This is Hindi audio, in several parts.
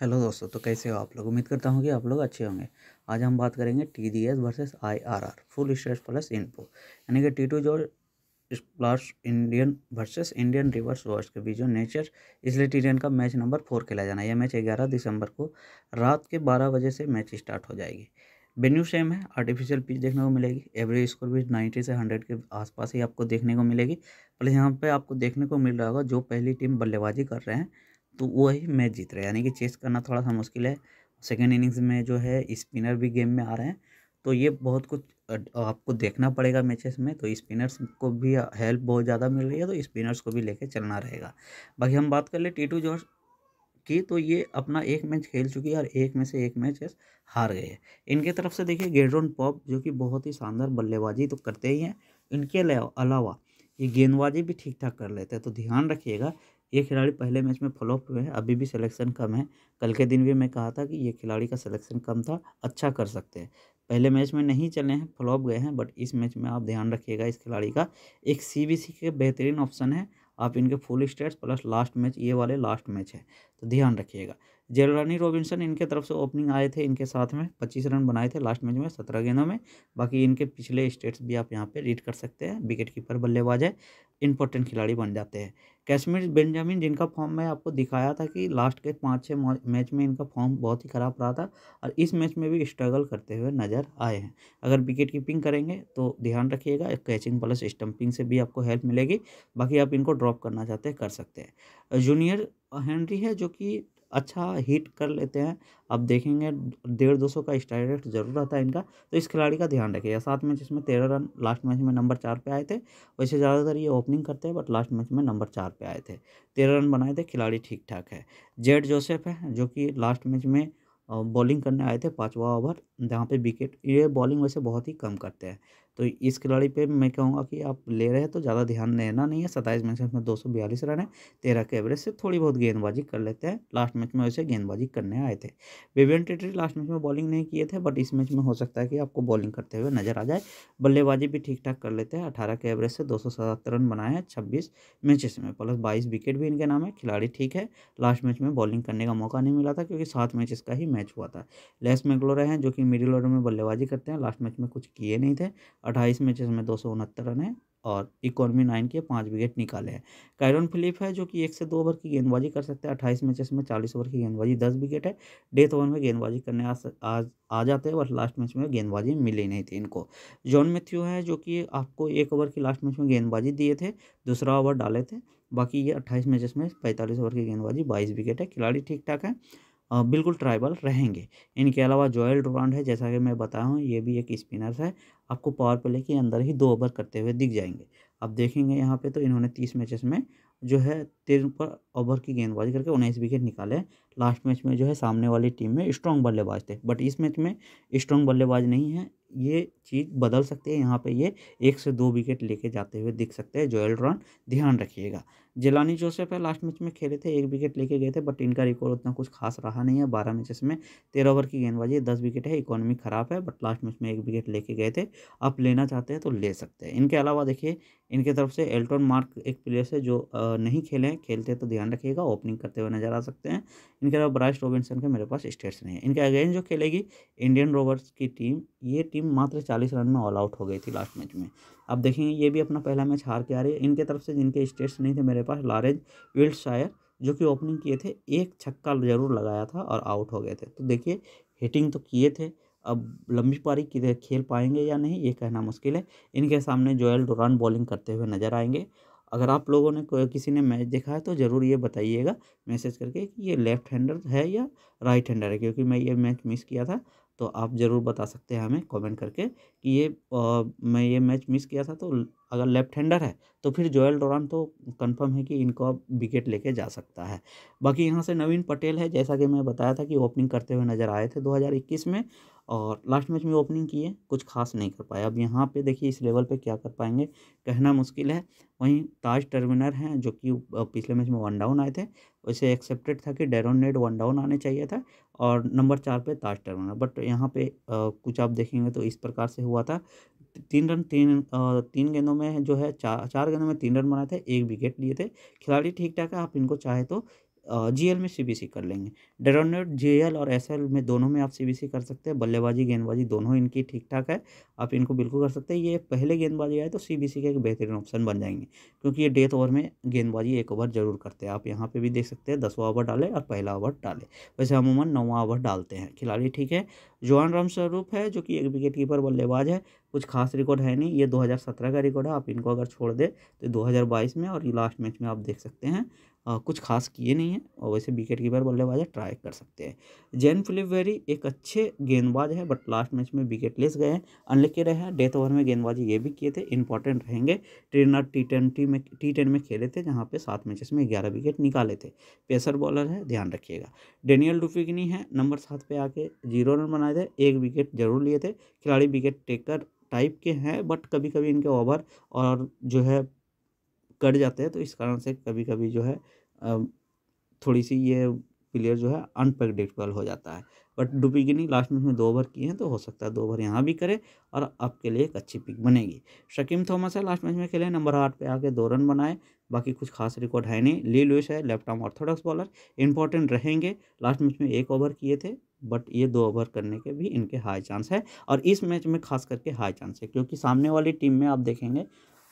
हेलो दोस्तों तो कैसे हो आप लोग? उम्मीद करता हूँ कि आप लोग अच्छे होंगे। आज हम बात करेंगे T D S versus I R R full stats plus info यानी कि टी टू जो plus Indian versus Indian Rovers wars के बीच जो नेचर इसलिए टी का मैच नंबर फोर खेला जाना है। यह मैच ग्यारह दिसंबर को रात के बारह बजे से मैच स्टार्ट हो जाएगी। वेन्यू सेम है आर्टिफिशियल पिच देखने को मिलेगी। एवरेज स्कोर भी नाइन्टी से हंड्रेड के आसपास ही आपको देखने को मिलेगी। प्लस यहाँ पे आपको देखने को मिल रहा होगा जो पहली टीम बल्लेबाजी कर रहे हैं। तो वही मैच जीत रहे यानी कि चेस करना थोड़ा सा मुश्किल है। सेकेंड इनिंग्स में जो है स्पिनर भी गेम में आ रहे हैं। तो ये बहुत कुछ आपको देखना पड़ेगा मैचेस में। तो स्पिनर्स को भी हेल्प बहुत ज़्यादा मिल रही है। तो स्पिनर्स को भी लेके चलना रहेगा। बाकी हम बात कर ले टी टू जॉर्ज की। तो ये अपना एक मैच खेल चुकी है और एक में से एक मैच हार गए हैं। इनके तरफ़ से देखिए गेड्रोन पॉप, जो कि बहुत ही शानदार बल्लेबाजी तो करते ही हैं। इनके अलावा ये गेंदबाजी भी ठीक ठाक कर लेते हैं। तो ध्यान रखिएगा ये खिलाड़ी पहले मैच में फ्लॉप हुए हैं, अभी भी सिलेक्शन कम है। कल के दिन भी मैं कहा था कि ये खिलाड़ी का सिलेक्शन कम था अच्छा कर सकते हैं। पहले मैच में नहीं चले हैं फ्लॉप गए हैं बट इस मैच में आप ध्यान रखिएगा इस खिलाड़ी का। एक सी के बेहतरीन ऑप्शन है, आप इनके full stats plus last match ये वाले लास्ट मैच है तो ध्यान रखिएगा। जेलरानी रॉबिन्सन इनके तरफ़ से ओपनिंग आए थे, इनके साथ में पच्चीस रन बनाए थे लास्ट मैच में सत्रह गेंदों में। बाकी इनके पिछले स्टेट्स भी आप यहाँ पे रीड कर सकते हैं। विकेट कीपर बल्लेबाज है इंपॉर्टेंट खिलाड़ी बन जाते हैं। कैश्मीर बेंजामिन जिनका फॉर्म मैं आपको दिखाया था कि लास्ट के पाँच छः मैच में इनका फॉर्म बहुत ही ख़राब रहा था और इस मैच में भी स्ट्रगल करते हुए नज़र आए हैं। अगर विकेट कीपिंग करेंगे तो ध्यान रखिएगा कैचिंग प्लस स्टंपिंग से भी आपको हेल्प मिलेगी। बाकी आप इनको ड्रॉप करना चाहते हैं, कर सकते हैं। जूनियर हेनरी है जो कि अच्छा हिट कर लेते हैं। अब देखेंगे, डेढ़ दो सौ का स्ट्राइक ज़रूर रहता है इनका तो इस खिलाड़ी का ध्यान रखिएगा। सात मैच इसमें तेरह रन लास्ट मैच में नंबर चार पे आए थे, वैसे ज़्यादातर ये ओपनिंग करते हैं, बट लास्ट मैच में नंबर चार पे आए थे। तेरह रन बनाए थे, खिलाड़ी ठीक ठाक है। जेड जोसेफ है, जो कि लास्ट मैच में बॉलिंग करने आए थे पाँचवा ओवर, जहाँ पे विकेट, ये बॉलिंग वैसे बहुत ही कम करते हैं। तो इस खिलाड़ी पे मैं कहूँगा कि आप ले रहे हैं तो ज़्यादा ध्यान देना नहीं है। सत्ताईस मैच में दो सौ बयालीस रन है, तेरह के एवरेज से थोड़ी बहुत गेंदबाजी कर लेते हैं। लास्ट मैच में वैसे गेंदबाजी करने आए थे। विवियन टेटरी लास्ट मैच में बॉलिंग नहीं किए थे, बट इस मैच में हो सकता है कि आपको बॉलिंग करते हुए नज़र आ जाए। बल्लेबाजी भी ठीक ठाक कर लेते हैं। अठारह के एवरेज से दो रन बनाए हैं छब्बीस मैचेस में, प्लस बाईस विकेट भी इनके नाम है। खिलाड़ी ठीक है। लास्ट मैच में बॉलिंग करने का मौका नहीं मिला था क्योंकि सात मैचेस का ही मैच हुआ था। लेस मैगलोरा हैं जो कि मिडिल ऑर्डर में बल्लेबाजी करते हैं। लास्ट मैच में कुछ किए नहीं थे। अट्ठाईस मैचेस में दो सौ उनहत्तर रन है और इकोनॉमी नाइन के पाँच विकेट निकाले हैं। कायरन फिलिप है जो कि एक से दो ओवर की गेंदबाजी कर सकते हैं। अट्ठाईस मैचेस में चालीस ओवर की गेंदबाजी दस विकेट है। डेथ ओवर में गेंदबाजी करने आ, आ, आ जाते हैं बट लास्ट मैच में गेंदबाजी मिली नहीं थी इनको। जॉन मैथ्यू है जो कि आपको एक ओवर की लास्ट मैच में गेंदबाजी दिए थे दूसरा ओवर डाले थे। बाकी ये अट्ठाईस मैचेस में पैंतालीस ओवर की गेंदबाजी बाईस विकेट है। खिलाड़ी ठीक ठाक है। बिल्कुल ट्राइबल रहेंगे। इनके अलावा जॉयल ड्रांड है, जैसा कि मैं बताया हूँ, ये भी एक स्पिनर है। आपको पावर प्ले के अंदर ही दो ओवर करते हुए दिख जाएँगे। अब देखेंगे यहाँ पे तो इन्होंने तीस मैचेस में जो है तिरपन ओवर की गेंदबाजी करके उन्नीस विकेट निकाले लास्ट मैच में जो है सामने वाली टीम में स्ट्रॉन्ग बल्लेबाज थे, बट इस मैच में स्ट्रॉन्ग बल्लेबाज नहीं है। ये चीज़ बदल सकते हैं। यहाँ पे ये एक से दो विकेट लेके जाते हुए दिख सकते हैं। जोयल रन, ध्यान रखिएगा। जेलानी जोसेफ है, लास्ट मैच में खेले थे, एक विकेट लेके गए थे, बट इनका रिकॉर्ड उतना कुछ खास रहा नहीं है। बारह मैचेस में तेरह ओवर की गेंदबाजी, दस विकेट है, इकोनॉमी खराब है, बट लास्ट मैच में एक विकेट लेके गए थे। आप लेना चाहते हैं तो ले सकते हैं। इनके अलावा देखिए, इनके तरफ़ से एल्टन मार्क एक प्लेयर है जो नहीं खेले हैं। खेलते तो ध्यान रखिएगा, ओपनिंग करते हुए नज़र आ सकते हैं। इनके अलावा ब्राइस रॉबिन्सन के मेरे पास स्टेट्स नहीं है। इनके अगेंस्ट जो खेलेगी, इंडियन रोवर्स की टीम ये टीम मात्र चालीस रन में ऑल आउट हो गई थी लास्ट मैच में। अब देखेंगे ये भी अपना पहला मैच हार के आ रही है। इनके तरफ़ से जिनके स्टेट्स नहीं थे मेरे पास लारेज विल्ड शायर जो कि ओपनिंग किए थे, एक छक्का ज़रूर लगाया था और आउट हो गए थे। तो देखिए हिटिंग तो किए थे, अब लंबी पारी किधर खेल पाएँगे या नहीं, ये कहना मुश्किल है। इनके सामने जोयल डोरान बॉलिंग करते हुए नज़र आएँगे। अगर आप लोगों ने किसी ने मैच देखा है तो ज़रूर ये बताइएगा मैसेज करके कि ये लेफ़्ट हैंडर है या राइट हैंडर है, क्योंकि मैं ये मैच मिस किया था। तो आप ज़रूर बता सकते हैं हमें कमेंट करके कि ये आ, मैं ये मैच मिस किया था तो अगर लेफ़्ट हैंडर है तो फिर जोयल डोरान तो कंफर्म है कि इनको अब विकेट लेके जा सकता है। बाकी यहाँ से नवीन पटेल है जैसा कि मैं बताया था कि ओपनिंग करते हुए नज़र आए थे 2021 में। और लास्ट मैच में ओपनिंग किए कुछ खास नहीं कर पाए अब यहाँ पे देखिए इस लेवल पे क्या कर पाएँगे, कहना मुश्किल है। वहीं ताज टर्मिनर हैं, जो कि पिछले मैच में वन डाउन आए थे। वैसे एक्सेप्टेड था कि डेरोन नेड वन डाउन आने चाहिए था और नंबर चार पे ताज टर्मिनर। बट यहाँ पे कुछ आप देखेंगे तो इस प्रकार से हुआ था। तीन रन, तीन तीन गेंदों में जो है चार चार गेंदों में तीन रन बनाए थे, एक विकेट लिए थे। खिलाड़ी ठीक ठाक है, आप इनको चाहे तो जीएल में सीबीसी कर लेंगे। डेरोनेट जीएल और एसएल में दोनों में आप सीबीसी कर सकते हैं। बल्लेबाजी, गेंदबाजी दोनों इनकी ठीक ठाक है। आप इनको बिल्कुल कर सकते हैं। ये पहले गेंदबाजी आए तो सीबीसी का एक बेहतरीन ऑप्शन बन जाएँगे। क्योंकि ये डेथ ओवर में गेंदबाजी एक ओवर ज़रूर करते हैं। आप यहाँ पर भी देख सकते हैं, दसवा ओवर डाले और पहला ओवर डाले। वैसे अमूमन नौवा ओवर डालते हैं। खिलाड़ी ठीक है। जोहान राम स्वरूप है, जो कि एक विकेट कीपर बल्लेबाज है। कुछ खास रिकॉर्ड है नहीं। ये 2017 का रिकॉर्ड है। आप इनको अगर छोड़ दे तो 2022 में और लास्ट मैच में आप देख सकते हैं। आ, कुछ खास किए नहीं है और वैसे विकेट कीपर बल्लेबाज है ट्राई कर सकते हैं। जैन फिलिप वेरी एक अच्छे गेंदबाज है बट लास्ट मैच में विकेट लेस गए हैं। अनलिक रहे हैं डेथ ओवर में गेंदबाजी ये भी किए थे इंपॉर्टेंट रहेंगे। ट्रेनर टी ट्वेंटी में टी टेन में खेले थे जहाँ पे सात मैचेस में ग्यारह विकेट निकाले थे। पेसर बॉलर है ध्यान रखिएगा। डेनियल डुफिगनी है नंबर सात पे आके ज़ीरो रन बनाए थे एक विकेट ज़रूर लिए थे। खिलाड़ी विकेट टेकर टाइप के हैं बट कभी कभी इनके ओवर और जो है कट जाते हैं तो इस कारण से कभी कभी जो है थोड़ी सी ये प्लेयर जो है अनप्रडिक्टेबल हो जाता है। बट डुबिगिनी लास्ट में दो ओवर किए हैं तो हो सकता है दो ओवर यहाँ भी करे और आपके लिए एक अच्छी पिक बनेगी। शकीम थॉमस है लास्ट मैच में खेले नंबर आठ पे आके दो रन बनाए, बाकी कुछ खास रिकॉर्ड है नहीं। ली लुइस है left arm orthodox bowler important रहेंगे। लास्ट मैच में एक ओवर किए थे बट ये दो ओवर करने के भी इनके हाई चांस है। और इस मैच में खास करके हाई चांस है, क्योंकि सामने वाली टीम में आप देखेंगे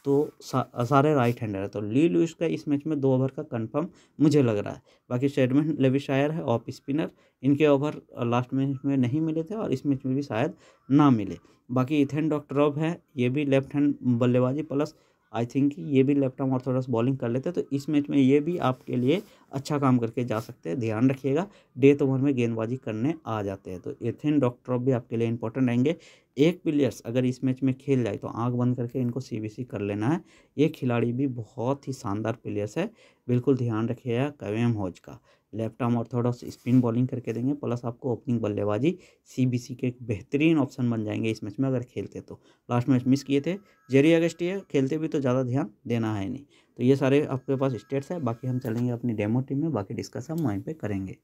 तो सा, सारे राइट हैंडर है। तो ली लुइस का इस मैच में दो ओवर का कंफर्म मुझे लग रहा है। बाकी स्टेडमेंट लेविशायर है ऑफ़ स्पिनर इनके ओवर लास्ट मैच में नहीं मिले थे और इस मैच में भी शायद ना मिले। बाकी इथेन डॉक्टर है ये भी लेफ़्ट हैंड बल्लेबाजी प्लस आई थिंक ये भी लेफ़्ट आर्म ऑर्थोडॉक्स बॉलिंग कर लेते हैं तो इस मैच में ये भी आपके लिए अच्छा काम करके जा सकते हैं। ध्यान रखिएगा डेथ ओवर में गेंदबाजी करने आ जाते हैं। तो एथेन डॉक्टर भी आपके लिए इंपॉर्टेंट रहेंगे। एक प्लेयर्स अगर इस मैच में खेल जाए तो आँख बंद करके इनको सीबीसी कर लेना है। ये खिलाड़ी भी बहुत ही शानदार प्लेयर्स है। बिल्कुल ध्यान रखिएगा कवेम होज का। Left arm orthodox spin bowling करके देंगे, प्लस आपको ओपनिंग बल्लेबाजी सीबीसी के एक बेहतरीन ऑप्शन बन जाएँगे इस मैच में अगर खेलते तो। लास्ट मैच मिस किए थे, जेरी अगस्टी है खेलते भी तो ज़्यादा ध्यान देना है नहीं। तो ये सारे आपके पास स्टेट्स है, बाकी हम चलेंगे अपनी डेमो टीम में, बाकी डिस्कस हम वहीं पर करेंगे।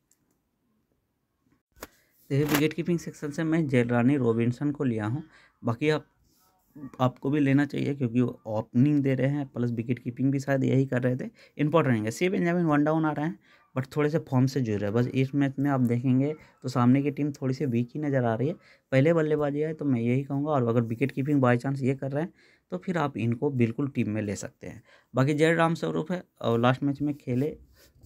देखिए विकेट कीपिंग सेक्शन से मैं जेलरानी रोबिन्सन को लिया हूँ। बाकी आप, आपको भी लेना चाहिए क्योंकि वो ओपनिंग दे रहे हैं, प्लस विकेट कीपिंग भी शायद यही कर रहे थे। इंपॉर्टेंट रहेंगे। सी बेंजामिन वन डाउन आ रहे हैं। बट थोड़े से फॉर्म से जुड़ रहे हैं। बस इस मैच में आप देखेंगे तो सामने की टीम थोड़ी सी वीक ही नज़र आ रही है। पहले बल्लेबाजी है तो मैं यही कहूँगा और अगर विकेट कीपिंग बाई चांस ये कर रहे हैं तो फिर आप इनको बिल्कुल टीम में ले सकते हैं। बाकी जय राम स्वरूप है और लास्ट मैच में खेले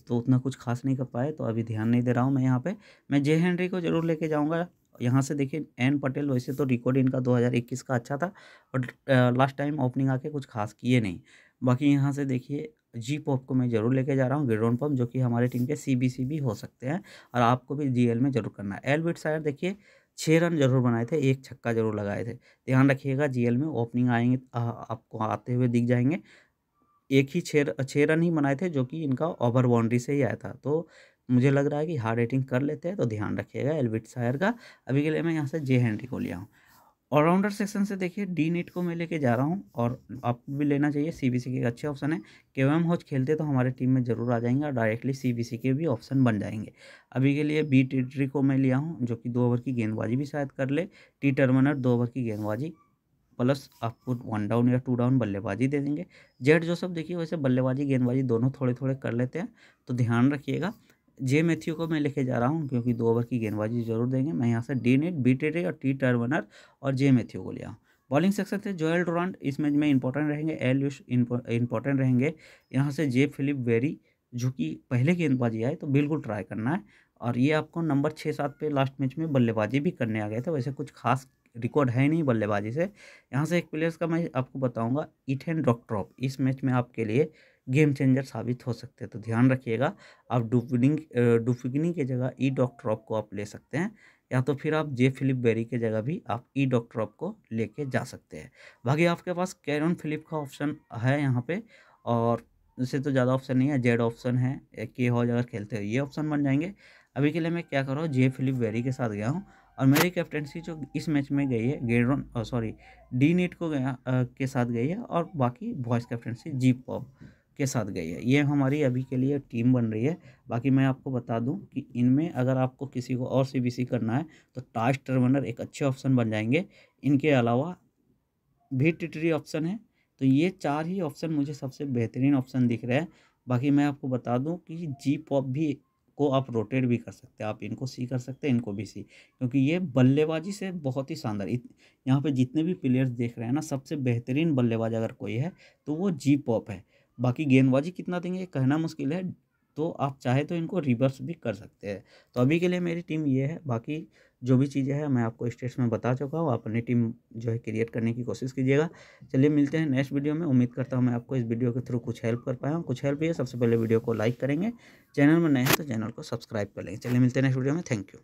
तो उतना कुछ खास नहीं कर पाए तो अभी ध्यान नहीं दे रहा हूँ मैं यहाँ पे। मैं जे हेनरी को ज़रूर लेके जाऊँगा। यहाँ से देखिए एन पटेल, वैसे तो रिकॉर्ड इनका 2021 का अच्छा था, बट लास्ट टाइम ओपनिंग आके कुछ खास किए नहीं। बाकी यहाँ से देखिए जी पॉप को मैं ज़रूर लेके जा रहा हूँ गिडोन पम्प जो कि हमारे टीम के सी बी सी भी हो सकते हैं और आपको भी जी एल में ज़रूर करना है। एल बिट सायर देखिए छः रन ज़रूर बनाए थे, एक छक्का ज़रूर लगाए थे। ध्यान रखिएगा जी एल में ओपनिंग आएँगे आपको आते हुए दिख जाएँगे। एक ही छः छः रन ही बनाए थे, जो कि इनका ओवर बाउंड्री से ही आया था। तो मुझे लग रहा है कि हार्ड रेटिंग कर लेते हैं तो ध्यान रखिएगा एलविट सायर का। अभी के लिए मैं यहाँ से जे हेनरी को लिया हूँ। ऑलराउंडर सेक्शन से देखिए डी नीट को मैं लेके जा रहा हूँ और आपको भी लेना चाहिए। सी बी सी के अच्छे ऑप्शन है। के एम होच खेलते तो हमारे टीम में ज़रूर आ जाएँगे और डायरेक्टली सी बी सी के भी ऑप्शन बन जाएँगे। अभी के लिए बी टी को मैं लिया हूँ, जो कि दो ओवर की गेंदबाजी भी शायद कर ले। टी टर्मिनर दो ओवर की गेंदबाजी प्लस आपको वन डाउन या टू डाउन बल्लेबाजी दे देंगे। जेड जो सब देखिए, वैसे बल्लेबाजी, गेंदबाजी दोनों थोड़े थोड़े कर लेते हैं तो ध्यान रखिएगा। जे मैथ्यू को मैं लेके जा रहा हूँ, क्योंकि दो ओवर की गेंदबाजी ज़रूर देंगे। मैं यहाँ से डी नेट, बी टेरे और टी टर्वनर और जे मैथ्यू को लिया हूँ। बॉलिंग सेक्शन से जोएल डोरांड इस मैच में इंपॉर्टेंट रहेंगे। एल यूश इंपॉर्टेंट रहेंगे। यहाँ से जे फिलिप वेरी, जो कि पहले गेंदबाजी आए तो बिल्कुल ट्राई करना है। और ये आपको नंबर छः सात पे लास्ट मैच में बल्लेबाजी भी करने आ गए थे, वैसे कुछ खास रिकॉर्ड है नहीं बल्लेबाजी से। यहाँ से एक प्लेयर्स का मैं आपको बताऊँगा इथेन डॉक्ट्रॉप। इस मैच में आपके लिए गेम चेंजर साबित हो सकते हैं। तो ध्यान रखिएगा आप डुफिनिंग डुफिगनी की जगह ई डॉक्ट्रॉप को आप ले सकते हैं या तो फिर आप जे फिलिप बेरी के जगह भी आप ई डॉक्ट्रॉप को लेके जा सकते हैं। बाकी आपके पास कैरन फिलिप का ऑप्शन है यहाँ पे और इससे तो ज़्यादा ऑप्शन नहीं है जेड ऑप्शन है के हो अगर खेलते हो ये ऑप्शन बन जाएँगे। अभी के लिए मैं क्या कर रहा हूँ जे फिलिप वेरी के साथ गया हूँ और मेरी कैप्टनसी जो इस मैच में गई है गेड्रॉन सॉरी डी नीट को गया आ, के साथ गई है और बाकी वॉइस कैप्टनसी जी पॉप के साथ गई है। ये हमारी अभी के लिए टीम बन रही है। बाकी मैं आपको बता दूँ कि इनमें अगर आपको किसी को और सी करना है तो टास्ट टर्मिनर एक अच्छे ऑप्शन बन जाएँगे। इनके अलावा भी टिटरी ऑप्शन है। तो ये चार ही ऑप्शन मुझे सबसे बेहतरीन ऑप्शन दिख रहे हैं। बाकी मैं आपको बता दूँ कि जी पॉप भी को आप रोटेट भी कर सकते हैं। आप इनको सी कर सकते हैं, इनको भी सी क्योंकि ये बल्लेबाजी से बहुत ही शानदार। यहाँ पे जितने भी प्लेयर्स देख रहे हैं ना, सबसे बेहतरीन बल्लेबाज अगर कोई है तो वो जी पॉप है। बाकी गेंदबाजी कितना देंगे कहना मुश्किल है। तो आप चाहे तो इनको रिवर्स भी कर सकते हैं। तो अभी के लिए मेरी टीम ये है, बाकी जो भी चीज़ें हैं मैं आपको स्टेट्स में बता चुका हूँ, आप अपनी टीम जो है क्रिएट करने की कोशिश कीजिएगा। चलिए मिलते हैं नेक्स्ट वीडियो में, उम्मीद करता हूँ मैं आपको इस वीडियो के थ्रू कुछ हेल्प कर पाया हूँ। कुछ हेल्प है, सबसे पहले वीडियो को लाइक करेंगे चैनल में नए हैं तो चैनल को सब्सक्राइब कर लेंगे। चलिए मिलते हैं नेक्स्ट वीडियो में थैंक यू